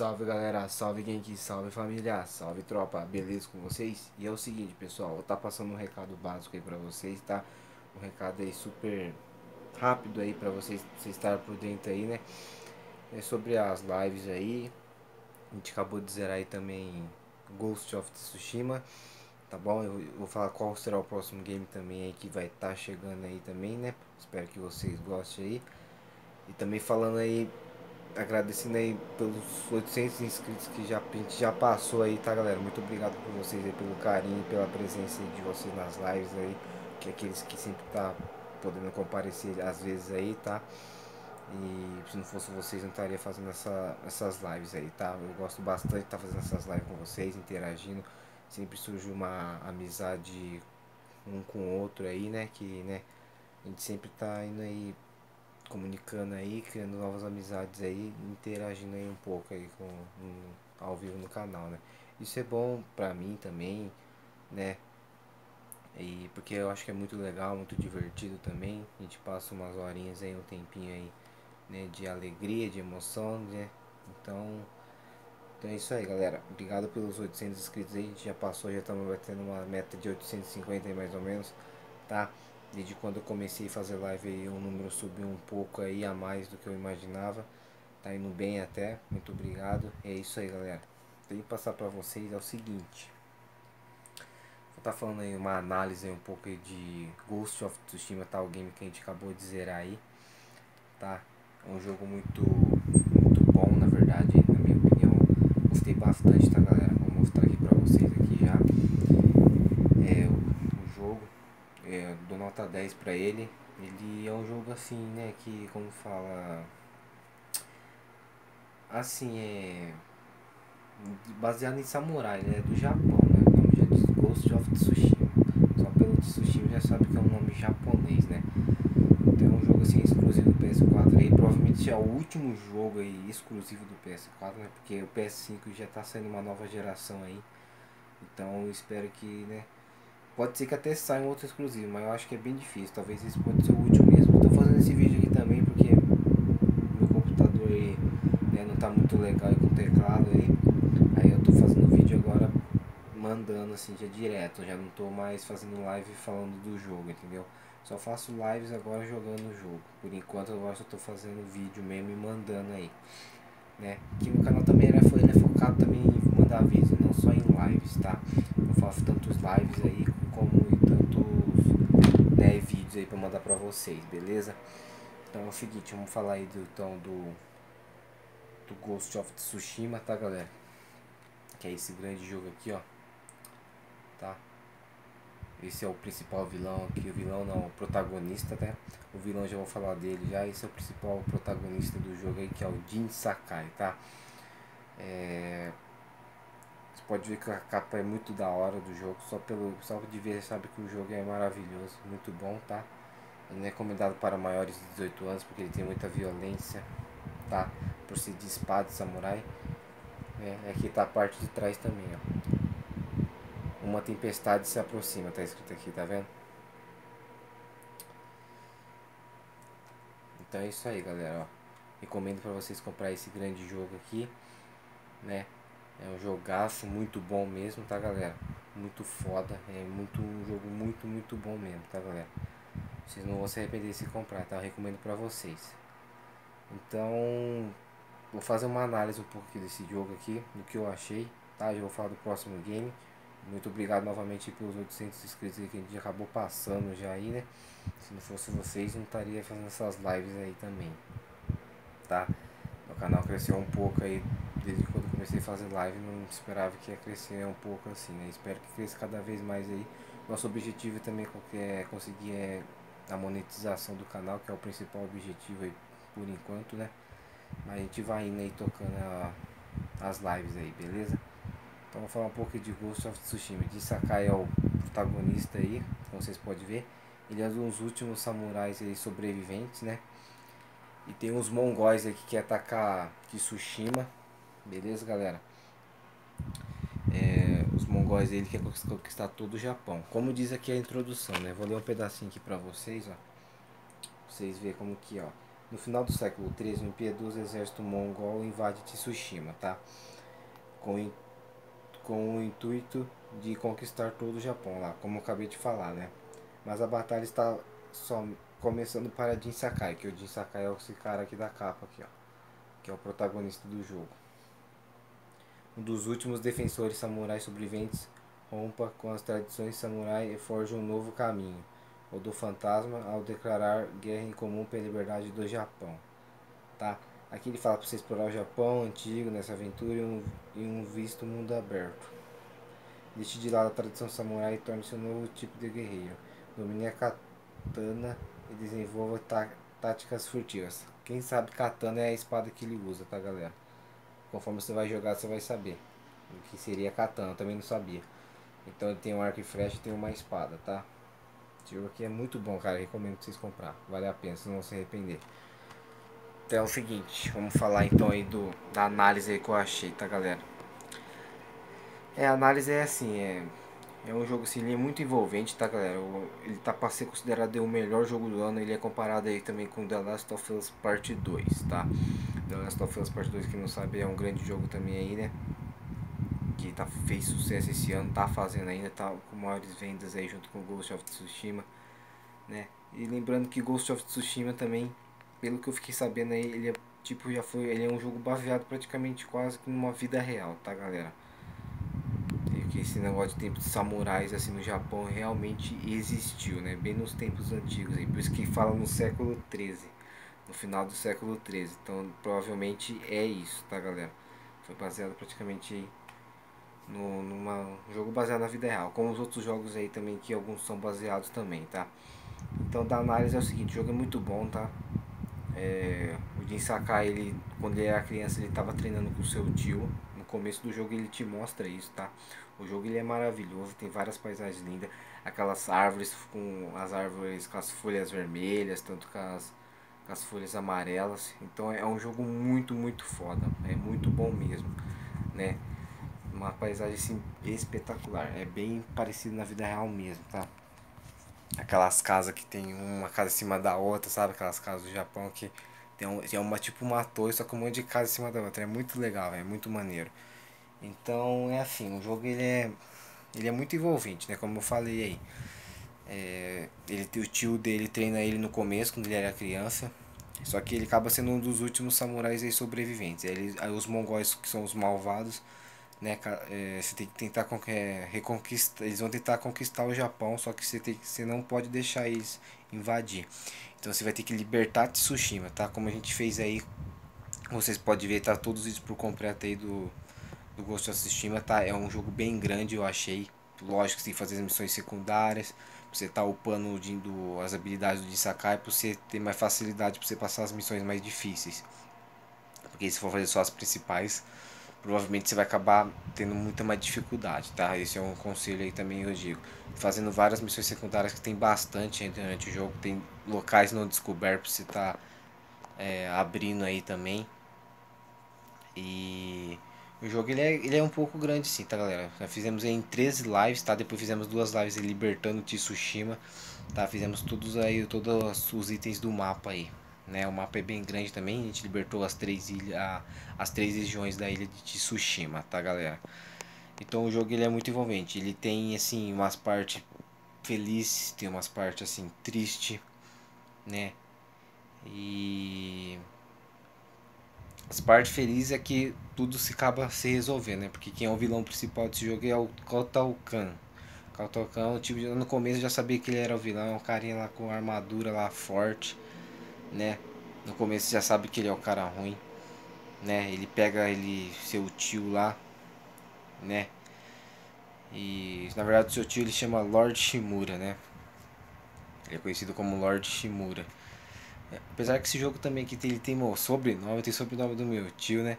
salve galera, salve Genki, salve família, salve tropa, beleza com vocês? E é o seguinte pessoal, vou tá passando um recado básico aí pra vocês, tá? Um recado aí super rápido aí pra vocês, vocês estarem por dentro aí, né? É sobre as lives aí, a gente acabou de zerar aí também Ghost of Tsushima, tá bom? Eu vou falar qual será o próximo game também aí que vai estar tá chegando aí também, né? Espero que vocês gostem aí. E também falando aí agradecendo aí pelos 800 inscritos que já, a gente já passou aí, tá galera? Muito obrigado por vocês aí, pelo carinho, pela presença de vocês nas lives aí, que é aqueles que sempre tá podendo comparecer às vezes aí, tá? E se não fosse vocês, não estaria fazendo essa, essas lives aí, tá? Eu gosto bastante de estar tá fazendo essas lives com vocês, interagindo. Sempre surge uma amizade um com o outro aí, né? Que, né? A gente sempre tá indo aí comunicando aí, criando novas amizades aí, interagindo aí um pouco aí com um, ao vivo no canal, né? Isso é bom pra mim também, né? E porque eu acho que é muito legal, muito divertido também. A gente passa umas horinhas aí, um tempinho aí, né, de alegria, de emoção, né? Então, então é isso aí, galera. Obrigado pelos 800 inscritos aí. A gente já passou, já estamos batendo uma meta de 850 aí mais ou menos, tá? Desde quando eu comecei a fazer live aí, o número subiu um pouco aí a mais do que eu imaginava. Tá indo bem até. Muito obrigado. É isso aí, galera. Tenho que passar para vocês é o seguinte. Vou estar tá falando aí uma análise aí um pouco de Ghost of Tsushima, tá? O game que a gente acabou de zerar aí. Tá? É um jogo muito, muito bom, na verdade, na minha opinião. Gostei bastante, tá, galera? Vou mostrar aqui para vocês aqui já. É, o, o jogo é, dou nota 10 pra ele. Ele é um jogo assim, né, que como fala. Assim, é. Baseado em samurai, né? Do Japão, né? O nome já diz Ghost of Tsushima. Só pelo Tsushima já sabe que é um nome japonês, né? Então é um jogo assim exclusivo do PS4 aí. Provavelmente é o último jogo aí exclusivo do PS4, né? Porque o PS5 já tá saindo uma nova geração aí. Então espero que, né? Pode ser que até saia um outro exclusivo, mas eu acho que é bem difícil. Talvez esse pode ser o último mesmo. Estou fazendo esse vídeo aqui também porque meu computador aí, né, não está muito legal com o teclado aí. Aí eu estou fazendo o vídeo agora mandando assim já direto. Já não estou mais fazendo live falando do jogo, entendeu? Só faço lives agora jogando o jogo. Por enquanto eu só estou fazendo vídeo mesmo e mandando aí. Né? Aqui no canal também era, foi, ele é focado também em mandar vídeos, não só em lives, tá? Eu faço tantos lives aí como tantos né, vídeos aí para mandar para vocês, beleza? Então é o seguinte, vamos falar aí do, então, do, do Ghost of Tsushima, tá galera? Que é esse grande jogo aqui, ó. Tá? Esse é o principal vilão aqui, o vilão não, o protagonista, tá? O vilão já vou falar dele já, esse é o principal protagonista do jogo aí, que é o Jin Sakai, tá? É pode ver que a capa é muito da hora do jogo, só pelo só de ver sabe que o jogo é maravilhoso, muito bom, tá? Não é recomendado para maiores de 18 anos porque ele tem muita violência, tá? Por ser de espada samurai. É, aqui tá a parte de trás também, ó. Uma tempestade se aproxima, tá escrito aqui, tá vendo? Então é isso aí, galera, ó. Recomendo para vocês comprar esse grande jogo aqui, né? É um jogaço muito bom mesmo, tá galera? Muito foda. É muito um jogo muito, muito bom mesmo, tá galera? Vocês não vão se arrepender se comprar, tá? Eu recomendo pra vocês. Então, vou fazer uma análise um pouco desse jogo aqui, do que eu achei, tá? Já vou falar do próximo game. Muito obrigado novamente pelos 800 inscritos que a gente acabou passando já aí, né? Se não fosse vocês, não estaria fazendo essas lives aí também, tá? O canal cresceu um pouco aí desde quando comecei a fazer live, não esperava que ia crescer um pouco assim, né? Espero que cresça cada vez mais aí. Nosso objetivo também é conseguir é a monetização do canal, que é o principal objetivo aí por enquanto, né? Mas a gente vai indo aí tocando a, as lives aí, beleza? Então vou falar um pouco de Ghost of Tsushima. De Sakai é o protagonista aí, como vocês podem ver. Ele é um dos últimos samurais aí sobreviventes, né? E tem uns mongóis aqui que quer atacar Tsushima Beleza, galera? É, os mongóis ele quer conquistar todo o Japão. Como diz aqui a introdução, né? Vou ler um pedacinho aqui pra vocês, ó. Pra vocês verem como que, ó. No final do século XIII, um impiedoso exército mongol invade Tsushima, tá? Com, com o intuito de conquistar todo o Japão lá, como eu acabei de falar, né? Mas a batalha está só começando para Jin Sakai, que o Jin Sakai é esse cara aqui da capa aqui, ó, que é o protagonista do jogo. Um dos últimos defensores samurais sobreviventes rompa com as tradições samurai e forja um novo caminho, o do fantasma, ao declarar guerra em comum pela liberdade do Japão. Tá? Aqui ele fala para você explorar o Japão antigo nessa aventura e um, e um visto mundo aberto. Deixe de lado a tradição samurai e torne-se um novo tipo de guerreiro. Domine a katana e desenvolva tá, táticas furtivas. Quem sabe katana é a espada que ele usa, tá galera? Conforme você vai jogar, você vai saber o que seria katana, eu também não sabia. Então ele tem um arco e flecha e tem uma espada, tá? Esse jogo aqui é muito bom, cara. recomendo vocês comprar. Vale a pena, vocês não vão se arrepender. Então é o seguinte, vamos falar então aí do, da análise que eu achei, tá galera? É, a análise é assim, é, é um jogo assim, é muito envolvente, tá galera? Ele tá para ser considerado o melhor jogo do ano, ele é comparado aí também com The Last of Us Part 2, tá? The Last of Us Part 2, quem não sabe, é um grande jogo também aí, né? que tá, fez sucesso esse ano, tá fazendo ainda, tá com maiores vendas aí junto com Ghost of Tsushima, né? E lembrando que Ghost of Tsushima também, pelo que eu fiquei sabendo aí, ele é tipo já foi, ele é um jogo baseado praticamente quase que numa vida real, tá, galera? Que esse negócio de tempos de samurais assim no Japão realmente existiu, né? Bem nos tempos antigos aí, por isso que fala no século 13, no final do século 13. Então, provavelmente é isso, tá, galera? Foi baseado praticamente no, numa um jogo baseado na vida real, como os outros jogos aí também, que alguns são baseados também, tá? Então da análise é o seguinte, o jogo é muito bom, tá? É, o Jin Sakai, ele, quando ele era criança, ele estava treinando com seu tio. No começo do jogo ele te mostra isso, tá? O jogo ele é maravilhoso, tem várias paisagens lindas, aquelas árvores com as árvores com as folhas vermelhas, tanto com as, as folhas amarelas. Então é um jogo muito, muito foda, é muito bom mesmo, né? uma paisagem assim espetacular. É bem parecido na vida real mesmo, tá? Aquelas casas que tem uma casa em cima da outra, sabe? Aquelas casas do Japão que tem, um, tem uma tipo uma torre, só com um monte de casa em cima da outra. É muito legal, é muito maneiro. Então é assim, o jogo ele é, ele é muito envolvente, né? Como eu falei aí. É, ele, o tio dele treina ele no começo, quando ele era criança. Só que ele acaba sendo um dos últimos samurais aí sobreviventes. Ele, aí os mongóis, que são os malvados, né, é, você tem que tentar é, reconquistar, eles vão tentar conquistar o Japão, só que você, tem, você não pode deixar eles invadir. Então você vai ter que libertar Tsushima, tá? Como a gente fez aí, vocês podem ver, tá todos isso por completo aí do, do Ghost of Tsushima, tá? É um jogo bem grande, eu achei. Lógico, você tem que fazer as missões secundárias, você tá upando do, as habilidades do Sakai, pra você ter mais facilidade pra você passar as missões mais difíceis. Porque se for fazer só as principais, provavelmente você vai acabar tendo muita mais dificuldade, tá? Esse é um conselho aí também eu digo. Fazendo várias missões secundárias que tem bastante durante o jogo, tem locais não descobertos você tá é, abrindo aí também. E o jogo ele é, ele é um pouco grande sim, tá galera? Já fizemos em 13 lives, tá? Depois fizemos duas lives libertando Tsushima, tá? Fizemos todos aí, todos os itens do mapa aí né? O mapa é bem grande também, a gente libertou as três ilhas, as três regiões da ilha de Tsushima, tá, galera? Então o jogo ele é muito envolvente, ele tem assim umas partes felizes, tem umas partes assim triste, né? E as partes felizes é que tudo se acaba se resolvendo, né? Porque quem é o vilão principal desse jogo é o Kotalkan. Kotalkan, tipo, no começo eu já sabia que ele era o vilão, um carinha lá com armadura lá forte né? No começo já sabe que ele é o cara ruim, né? Ele pega ele seu tio lá, né? E na verdade o seu tio ele chama Lord Shimura, né? Ele é conhecido como Lord Shimura. Apesar que esse jogo também que ele tem meu sobrenome, tem sobrenome do meu tio, né?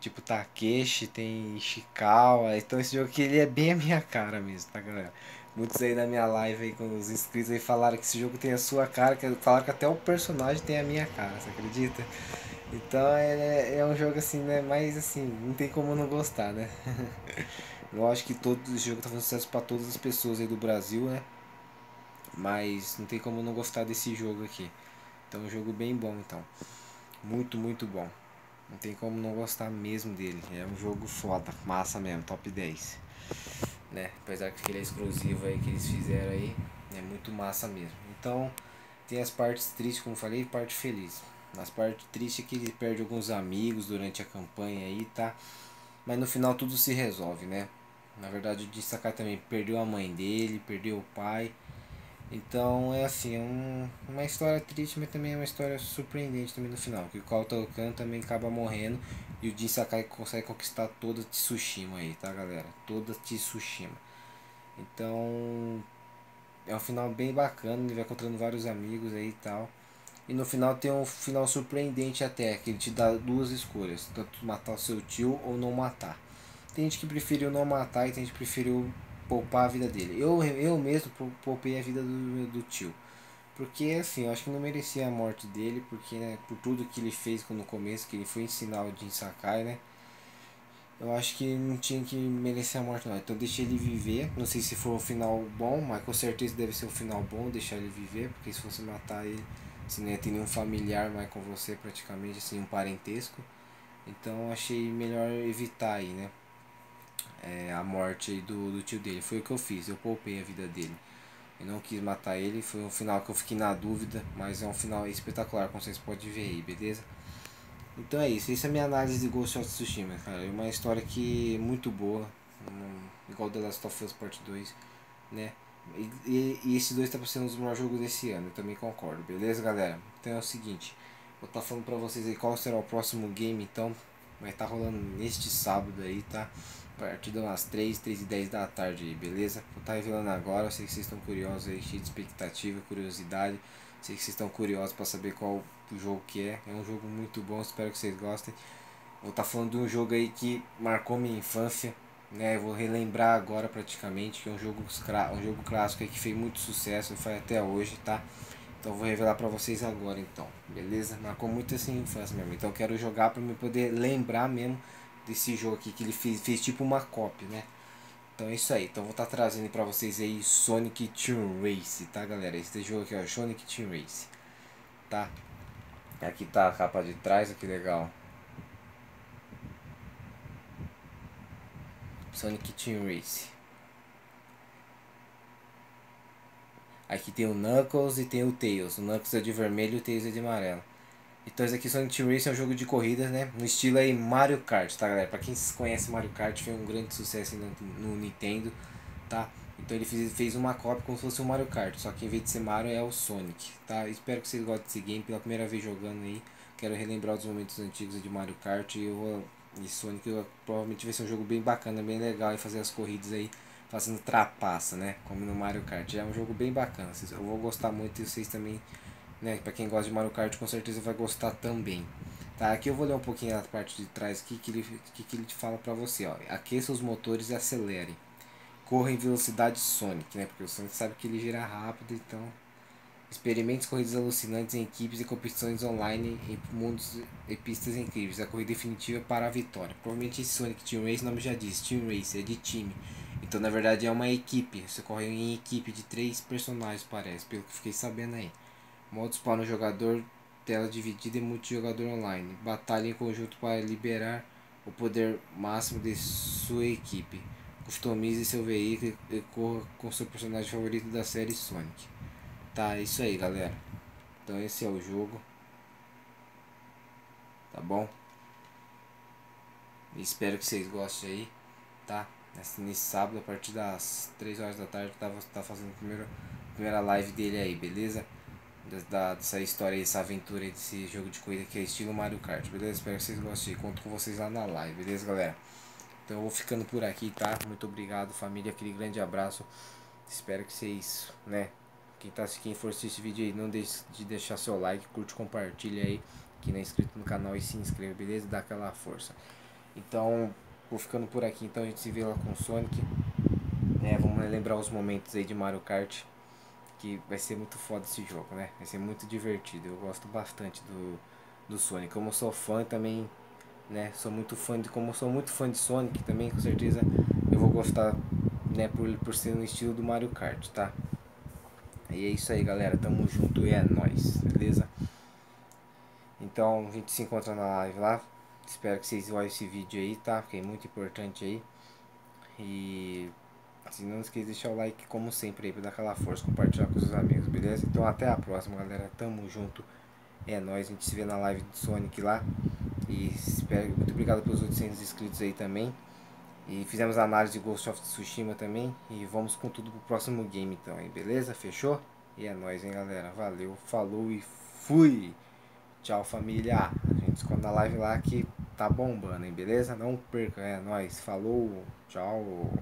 Tipo Takeshi, tem Ishikawa. Então esse jogo aqui ele é bem a minha cara mesmo, tá galera? Muitos aí na minha live aí com os inscritos aí falaram que esse jogo tem a sua cara, que falaram que até o personagem tem a minha cara, você acredita? Então é, é um jogo assim, né? Mas assim, não tem como não gostar, né? Acho que todo esse jogo tá fazendo sucesso para todas as pessoas aí do Brasil, né? Mas não tem como não gostar desse jogo aqui. Então, é um jogo bem bom, então. Muito, muito bom. Não tem como não gostar mesmo dele. É um jogo foda, massa mesmo, top 10. Né? Apesar que ele é exclusivo aí que eles fizeram aí, é muito massa mesmo. Então, tem as partes tristes, como falei, e parte feliz. Nas partes tristes é que ele perde alguns amigos durante a campanha aí, tá? Mas no final tudo se resolve, né? Na verdade, o Sakai também perdeu a mãe dele, perdeu o pai. Então é assim, é um, uma história triste, mas também é uma história surpreendente também no final. Que o Kautokan também acaba morrendo e o Jin Sakai consegue conquistar toda Tsushima aí, tá galera? Toda Tsushima. Então é um final bem bacana, ele vai encontrando vários amigos aí e tal. E no final tem um final surpreendente até, que ele te dá duas escolhas, tanto matar o seu tio ou não matar. Tem gente que preferiu não matar e tem gente que preferiu poupar a vida dele. Eu, eu mesmo poupei a vida do, do tio. Porque assim, eu acho que não merecia a morte dele, porque né, por tudo que ele fez no começo, que ele foi ensinar o Jin Sakai, né? Eu acho que não tinha que merecer a morte não. Então deixei ele viver. Não sei se for um final bom, mas com certeza deve ser um final bom deixar ele viver, porque se fosse matar ele, se não ia ter nenhum familiar mais com você praticamente, assim, um parentesco. Então achei melhor evitar aí, né? É, a morte do, do tio dele. Foi o que eu fiz, eu poupei a vida dele. Eu não quis matar ele, foi um final que eu fiquei na dúvida, mas é um final espetacular, como vocês podem ver aí, beleza? Então é isso, essa é a minha análise de Ghost of Tsushima, cara. É uma história que é muito boa, um, igual The Last of Us Part 2, né? E, e, e esse 2 tá sendo um dos melhores jogos desse ano, eu também concordo, beleza, galera? Então é o seguinte, vou estar tá falando pra vocês aí qual será o próximo game, então, vai estar tá rolando neste sábado aí, tá? A partir das 3, 3 e 10 da tarde aí, beleza? Vou estar tá revelando agora, eu sei que vocês estão curiosos aí, cheio de expectativa, curiosidade. Sei que vocês estão curiosos para saber qual o jogo que é. É um jogo muito bom, espero que vocês gostem. Vou estar tá falando de um jogo aí que marcou minha infância, né? Eu vou relembrar agora praticamente, que é um jogo, um jogo clássico aí que fez muito sucesso, faz até hoje, tá? Então vou revelar para vocês agora então, beleza? Marcou muito essa infância mesmo. Então quero jogar para me poder lembrar mesmo desse jogo aqui que ele fez, fez tipo uma cópia, né? Então é isso aí. Então vou estar tá trazendo para vocês aí Sonic Team Race, tá galera? Esse jogo aqui é Sonic Team Race, tá? Aqui tá a capa de trás, que legal. Sonic Team Race. Aqui tem o Knuckles e tem o Tails. O Knuckles é de vermelho e o Tails é de amarelo. Então esse aqui Sonic Race é um jogo de corrida, né? No estilo aí Mario Kart, tá galera? Pra quem conhece Mario Kart, foi um grande sucesso no, no Nintendo, tá? Então ele fez, fez uma cópia como se fosse um Mario Kart, só que em vez de ser Mario é o Sonic, tá? Espero que vocês gostem desse game, pela primeira vez jogando aí. Quero relembrar os momentos antigos de Mario Kart e eu. E Sonic eu, provavelmente vai ser um jogo bem bacana, bem legal e fazer as corridas aí fazendo trapaça, né? Como no Mario Kart. É um jogo bem bacana. Eu vou gostar muito e vocês também né? Para quem gosta de Mario Kart com certeza vai gostar também. Tá, aqui eu vou ler um pouquinho a parte de trás aqui que ele, que, que ele te fala para você, ó. Aqueça os motores e acelere. Corra em velocidade Sonic, né? Porque o Sonic sabe que ele gira rápido, então experimente corridas alucinantes em equipes e competições online em mundos e pistas incríveis. A corrida definitiva para a vitória. Provavelmente esse Sonic Team Race, o nome já diz, Team Race, é de time. Então na verdade é uma equipe. Você corre em equipe de três personagens, parece, pelo que fiquei sabendo aí. Modos para um jogador, tela dividida e multijogador online. Batalha em conjunto para liberar o poder máximo de sua equipe. Customize seu veículo e corra com seu personagem favorito da série Sonic. Tá, é isso aí, galera. Então esse é o jogo. Tá bom? Espero que vocês gostem aí, tá? Nesse, nesse sábado, a partir das 3 horas da tarde, tava tá fazendo a primeira, primeira live dele aí, beleza? da, dessa história, dessa aventura, desse jogo de corrida que é estilo Mario Kart, beleza? Espero que vocês gostem. Conto com vocês lá na live, beleza, galera? Então eu vou ficando por aqui, tá? Muito obrigado, família. Aquele grande abraço. Espero que vocês, né? Quem, tá, quem for assistir esse vídeo aí, não deixe de deixar seu like, curte, compartilha aí. Quem não é inscrito no canal e se inscreva, beleza? Dá aquela força. Então, vou ficando por aqui. Então a gente se vê lá com o Sonic. É, vamos lembrar os momentos aí de Mario Kart que vai ser muito foda esse jogo, né? Vai ser muito divertido. Eu gosto bastante do, do Sonic. Como eu sou fã também, né? Sou muito fã de como sou muito fã de Sonic também, com certeza eu vou gostar, né, por por ser no estilo do Mario Kart, tá? E é isso aí, galera. Tamo junto e é nóis, beleza? Então a gente se encontra na live lá. Espero que vocês olhem esse vídeo aí, tá? Que é muito importante aí. E se não esqueça de deixar o like como sempre aí pra dar aquela força, compartilhar com os amigos, beleza? Então até a próxima, galera. Tamo junto. É nóis, a gente se vê na live do Sonic lá. E espero, muito obrigado pelos 800 inscritos aí também. E fizemos a análise de Ghost of Tsushima também. E vamos com tudo pro próximo game então aí, beleza? Fechou? E é nóis, hein, galera. Valeu, falou e fui! Tchau, família. A gente se na live lá que tá bombando, hein? Beleza? Não perca, é nóis. Falou, tchau.